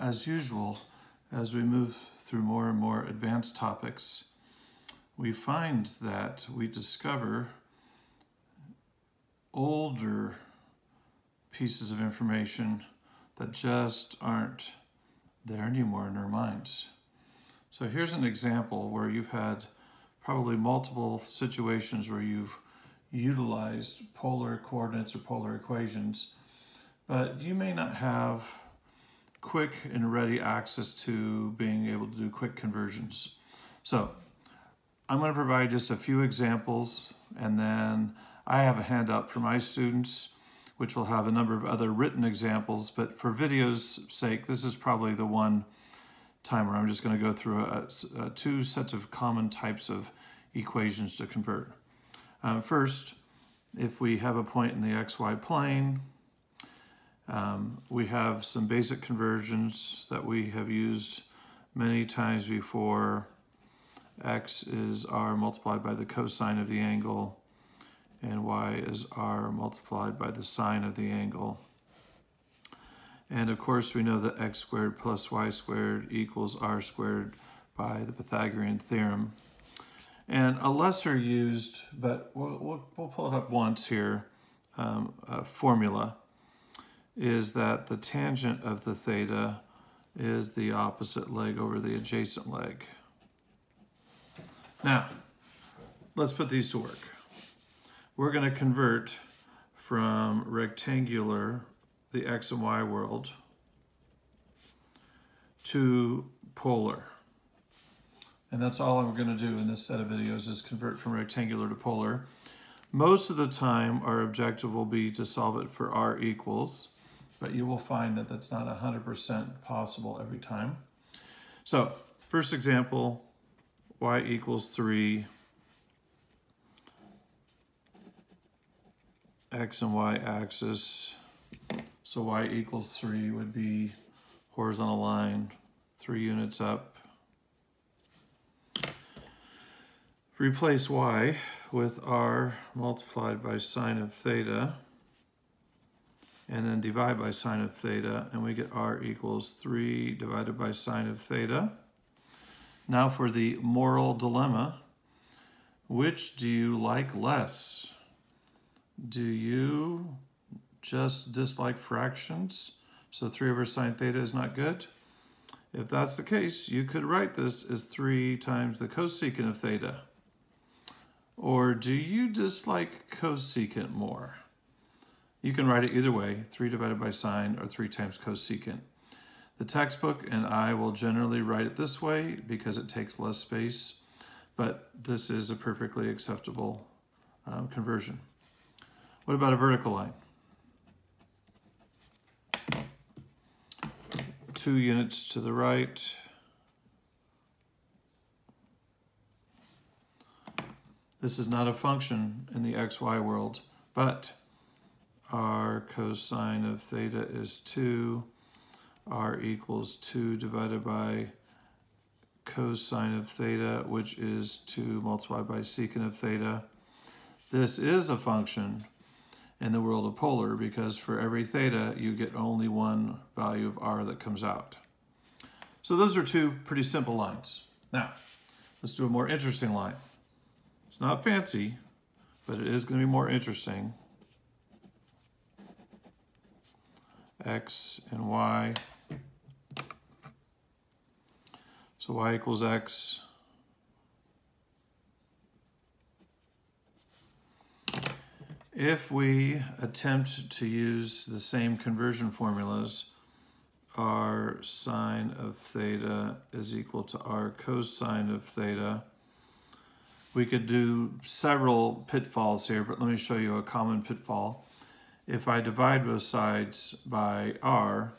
as usual, as we move through more and more advanced topics, we find that we discover older pieces of information that just aren't there anymore in our minds. So here's an example where you've had probably multiple situations where you've utilized polar coordinates or polar equations, but you may not have quick and ready access to being able to do quick conversions. So I'm going to provide just a few examples and then I have a handout for my students which will have a number of other written examples, but for video's sake, this is probably the one time where I'm just going to go through a, a, two sets of common types of equations to convert. Um, first, if we have a point in the xy plane, um, we have some basic conversions that we have used many times before. x is r multiplied by the cosine of the angle, and y is r multiplied by the sine of the angle. And of course, we know that x squared plus y squared equals r squared by the Pythagorean theorem. And a lesser used, but we'll, we'll, pull it up once here, um, formula is that the tangent of the theta is the opposite leg over the adjacent leg. Now, let's put these to work. We're going to convert from rectangular, the x and y world, to polar. And that's all we're going to do in this set of videos is convert from rectangular to polar. Most of the time, our objective will be to solve it for r equals, but you will find that that's not 100% possible every time. So, first example, y equals 3, x and y axis. So y equals 3 would be horizontal line, 3 units up, Replace y with r multiplied by sine of theta and then divide by sine of theta and we get r equals 3 divided by sine of theta. Now for the moral dilemma, which do you like less? Do you just dislike fractions? So 3 over sine theta is not good? If that's the case, you could write this as 3 times the cosecant of theta. Or do you dislike cosecant more? You can write it either way, 3 divided by sine or 3 times cosecant. The textbook and I will generally write it this way because it takes less space, but this is a perfectly acceptable um, conversion. What about a vertical line? Two units to the right, This is not a function in the xy world, but r cosine of theta is 2. r equals 2 divided by cosine of theta, which is 2 multiplied by secant of theta. This is a function in the world of polar because for every theta, you get only one value of r that comes out. So those are two pretty simple lines. Now, let's do a more interesting line. It's not fancy, but it is going to be more interesting. X and Y. So Y equals X. If we attempt to use the same conversion formulas, r sine of theta is equal to r cosine of theta, we could do several pitfalls here, but let me show you a common pitfall. If I divide both sides by r,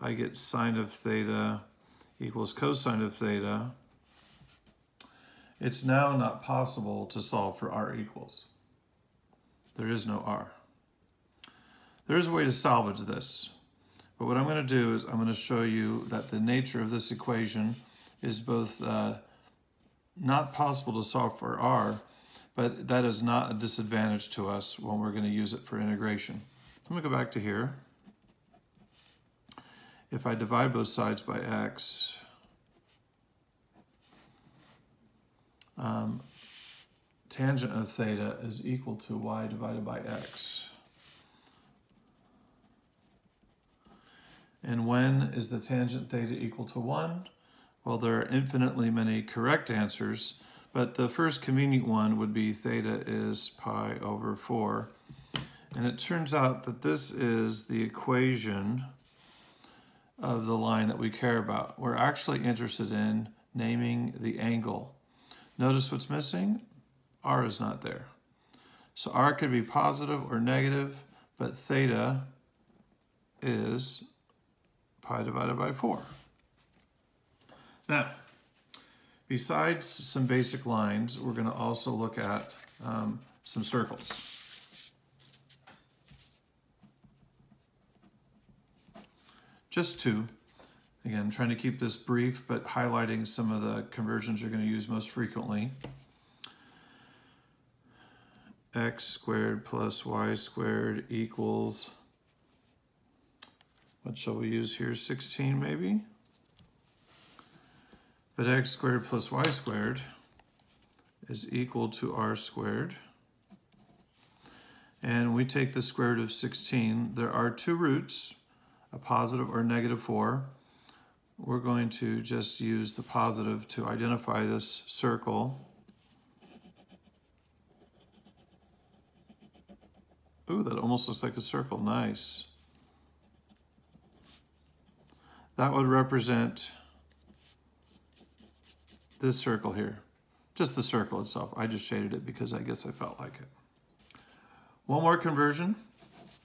I get sine of theta equals cosine of theta. It's now not possible to solve for r equals. There is no r. There is a way to salvage this. But what I'm going to do is I'm going to show you that the nature of this equation is both uh, not possible to solve for r, but that is not a disadvantage to us when we're going to use it for integration. Let me go back to here. if I divide both sides by x, um, tangent of theta is equal to y divided by x. And when is the tangent theta equal to 1? Well, there are infinitely many correct answers, but the first convenient one would be theta is pi over 4. And it turns out that this is the equation of the line that we care about. We're actually interested in naming the angle. Notice what's missing? r is not there. So r could be positive or negative, but theta is pi divided by 4. Now, besides some basic lines, we're going to also look at um, some circles. Just two. Again, trying to keep this brief, but highlighting some of the conversions you're going to use most frequently. x squared plus y squared equals what shall we use here? 16 maybe? But x squared plus y squared is equal to r squared. And we take the square root of 16. There are two roots, a positive or negative 4. We're going to just use the positive to identify this circle. Ooh, that almost looks like a circle. Nice. That would represent this circle here. Just the circle itself. I just shaded it because I guess I felt like it. One more conversion.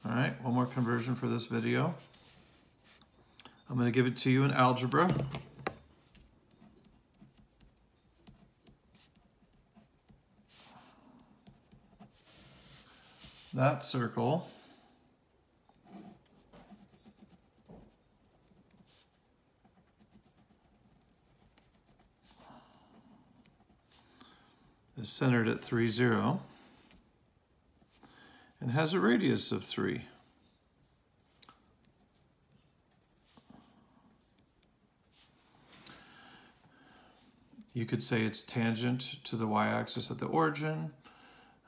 All right, one more conversion for this video. I'm going to give it to you in algebra. That circle centered at 3, 0 and has a radius of 3. You could say it's tangent to the y-axis at the origin.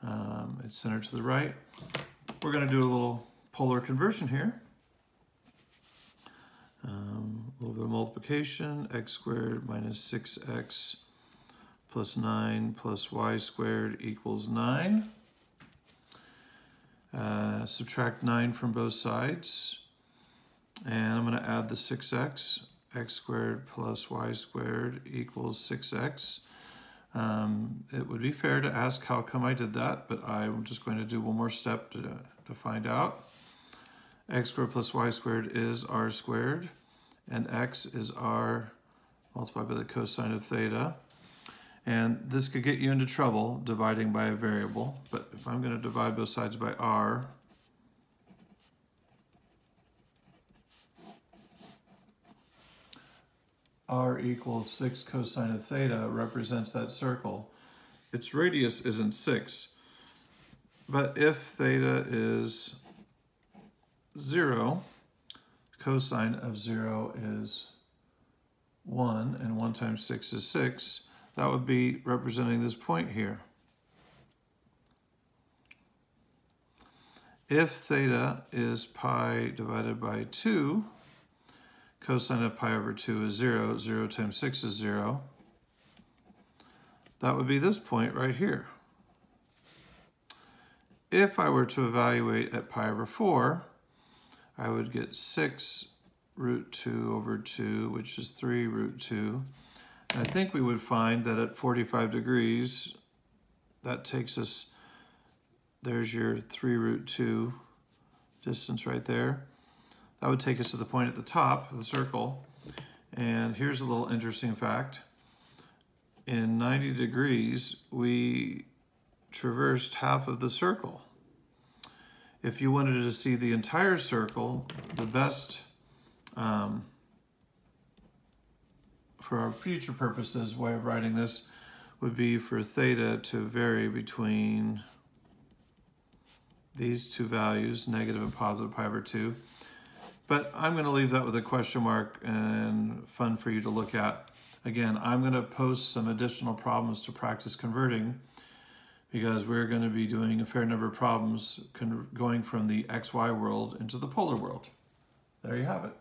Um, it's centered to the right. We're going to do a little polar conversion here. Um, a little bit of multiplication, x squared minus 6x plus 9 plus y squared equals 9. Uh, subtract 9 from both sides. And I'm going to add the 6x. x squared plus y squared equals 6x. Um, it would be fair to ask how come I did that, but I'm just going to do one more step to, to find out. x squared plus y squared is r squared, and x is r multiplied by the cosine of theta. And this could get you into trouble dividing by a variable, but if I'm going to divide both sides by r, r equals 6 cosine of theta represents that circle. Its radius isn't 6, but if theta is 0, cosine of 0 is 1, and 1 times 6 is 6, that would be representing this point here. If theta is pi divided by 2, cosine of pi over 2 is 0, 0 times 6 is 0, that would be this point right here. If I were to evaluate at pi over 4, I would get 6 root 2 over 2, which is 3 root 2. I think we would find that at 45 degrees, that takes us, there's your 3 root 2 distance right there. That would take us to the point at the top of the circle. And here's a little interesting fact. In 90 degrees, we traversed half of the circle. If you wanted to see the entire circle, the best um, for our future purposes, way of writing this would be for theta to vary between these two values, negative and positive pi over 2. But I'm going to leave that with a question mark and fun for you to look at. Again, I'm going to post some additional problems to practice converting because we're going to be doing a fair number of problems going from the XY world into the polar world. There you have it.